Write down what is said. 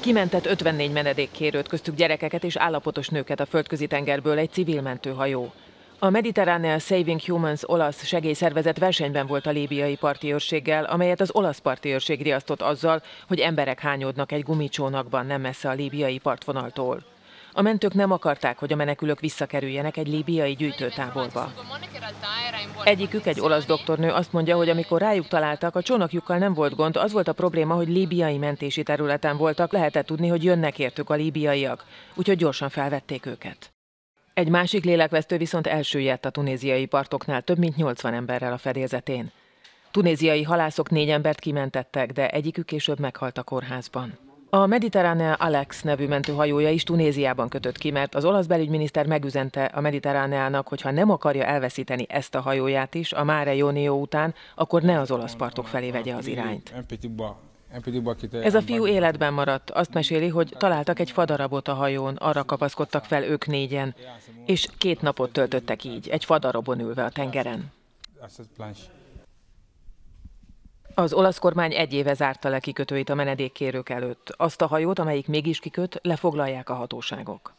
Kimentett 54 menedékkérőt, köztük gyerekeket és állapotos nőket a földközi tengerből egy civil mentőhajó. A Mediterranean Saving Humans olasz segélyszervezet versenyben volt a líbiai parti őrséggel, amelyet az olasz parti őrség riasztott azzal, hogy emberek hányódnak egy gumicsónakban nem messze a líbiai partvonaltól. A mentők nem akarták, hogy a menekülők visszakerüljenek egy líbiai gyűjtőtáborba. Egyikük, egy olasz doktornő azt mondja, hogy amikor rájuk találtak, a csónakjukkal nem volt gond, az volt a probléma, hogy líbiai mentési területen voltak, lehetett tudni, hogy jönnek értük a líbiaiak, úgyhogy gyorsan felvették őket. Egy másik lélekvesztő viszont elsüllyedt a tunéziai partoknál több mint 80 emberrel a fedélzetén. Tunéziai halászok négy embert kimentettek, de egyikük később meghalt a kórházban. A Mediterránea Alex nevű mentőhajója is Tunéziában kötött ki, mert az olasz belügyminiszter megüzente a Mediterráneának, hogy ha nem akarja elveszíteni ezt a hajóját is a Mare Jonio után, akkor ne az olasz partok felé vegye az irányt. Ez a fiú életben maradt. Azt meséli, hogy találtak egy fadarabot a hajón, arra kapaszkodtak fel ők négyen, és két napot töltöttek így, egy fadarabon ülve a tengeren. Az olasz kormány egy éve zárta le kikötőit a menedékkérők előtt. Azt a hajót, amelyik mégis kiköt, lefoglalják a hatóságok.